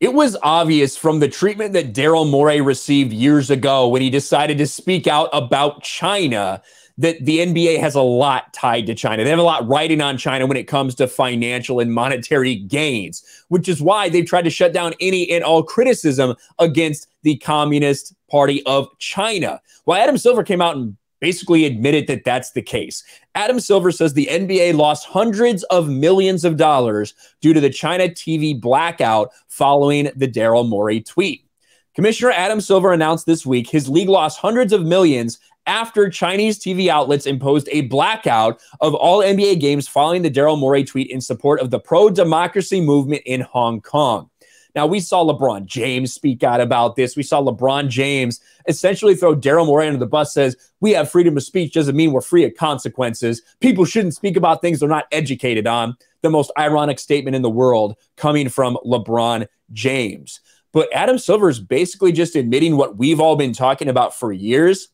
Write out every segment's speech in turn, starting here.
It was obvious from the treatment that Daryl Morey received years ago when he decided to speak out about China that the NBA has a lot tied to China. They have a lot riding on China when it comes to financial and monetary gains, which is why they've tried to shut down any and all criticism against the Communist Party of China. Well, Adam Silver came out and basically admitted that that's the case. Adam Silver says the NBA lost hundreds of millions of dollars due to the China TV blackout following the Daryl Morey tweet. Commissioner Adam Silver announced this week his league lost hundreds of millions after Chinese TV outlets imposed a blackout of all NBA games following the Daryl Morey tweet in support of the pro democracy movement in Hong Kong. Now, we saw LeBron James speak out about this. We saw LeBron James essentially throw Daryl Morey under the bus, says, We have freedom of speech, doesn't mean we're free of consequences. People shouldn't speak about things they're not educated on. The most ironic statement in the world coming from LeBron James. But Adam Silver is basically just admitting what we've all been talking about for years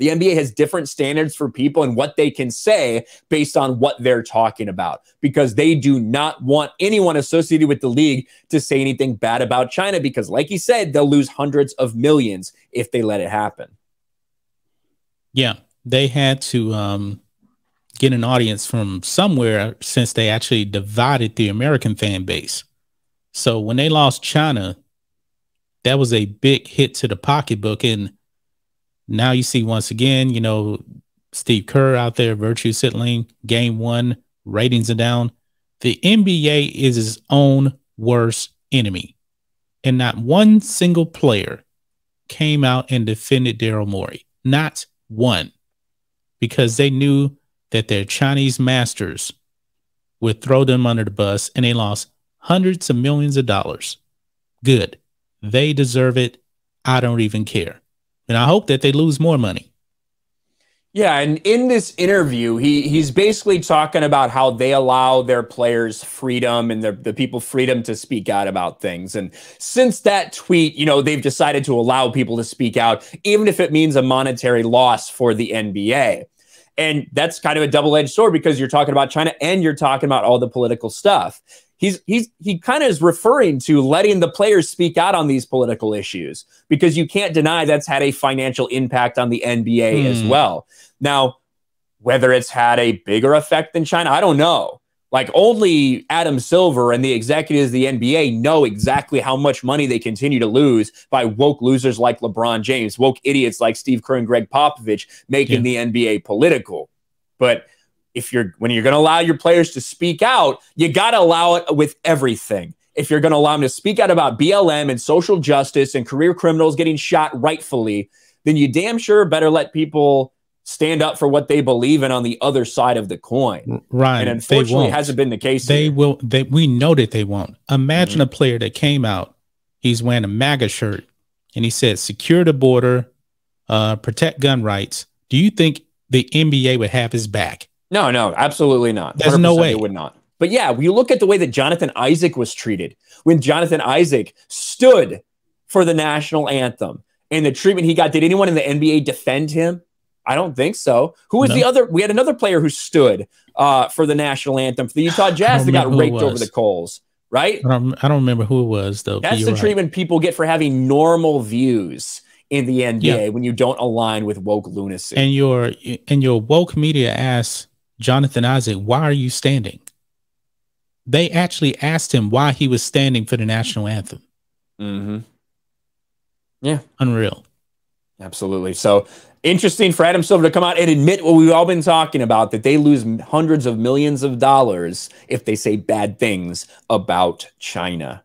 the NBA has different standards for people and what they can say based on what they're talking about because they do not want anyone associated with the league to say anything bad about China because, like you said, they'll lose hundreds of millions if they let it happen. Yeah, they had to um, get an audience from somewhere since they actually divided the American fan base. So when they lost China, that was a big hit to the pocketbook. And now you see once again, you know, Steve Kerr out there, virtue signaling, game one, ratings are down. The NBA is its own worst enemy. And not one single player came out and defended Daryl Morey. Not one. Because they knew that their Chinese masters would throw them under the bus and they lost hundreds of millions of dollars. Good. They deserve it. I don't even care and I hope that they lose more money. Yeah, and in this interview, he he's basically talking about how they allow their players freedom and the, the people freedom to speak out about things. And since that tweet, you know, they've decided to allow people to speak out, even if it means a monetary loss for the NBA. And that's kind of a double-edged sword because you're talking about China and you're talking about all the political stuff he's he's he kind of is referring to letting the players speak out on these political issues because you can't deny that's had a financial impact on the NBA as hmm. well. Now, whether it's had a bigger effect than China, I don't know. Like only Adam Silver and the executives of the NBA know exactly how much money they continue to lose by woke losers like LeBron James, woke idiots like Steve Kerr and Gregg Popovich making yeah. the NBA political. But if you're when you're going to allow your players to speak out, you got to allow it with everything. If you're going to allow them to speak out about BLM and social justice and career criminals getting shot rightfully, then you damn sure better let people stand up for what they believe in on the other side of the coin. Right. And unfortunately, it hasn't been the case. They will. They we know that they won't. Imagine mm-hmm. a player that came out. He's wearing a MAGA shirt, and he said, "Secure the border, uh, protect gun rights." Do you think the NBA would have his back? No, no, absolutely not. There's no way it would not. But yeah, you look at the way that Jonathan Isaac was treated when Jonathan Isaac stood for the national anthem and the treatment he got. Did anyone in the NBA defend him? I don't think so. Who was no. the other? We had another player who stood uh, for the national anthem for the Utah Jazz that got raked over the coals, right? I don't, I don't, remember who it was though. That's the right. treatment people get for having normal views in the NBA yeah. when you don't align with woke lunacy. And your and your woke media asks Jonathan Isaac, why are you standing? They actually asked him why he was standing for the national anthem. Mm-hmm. Yeah. Unreal. Absolutely. So interesting for Adam Silver to come out and admit what we've all been talking about that they lose hundreds of millions of dollars if they say bad things about China.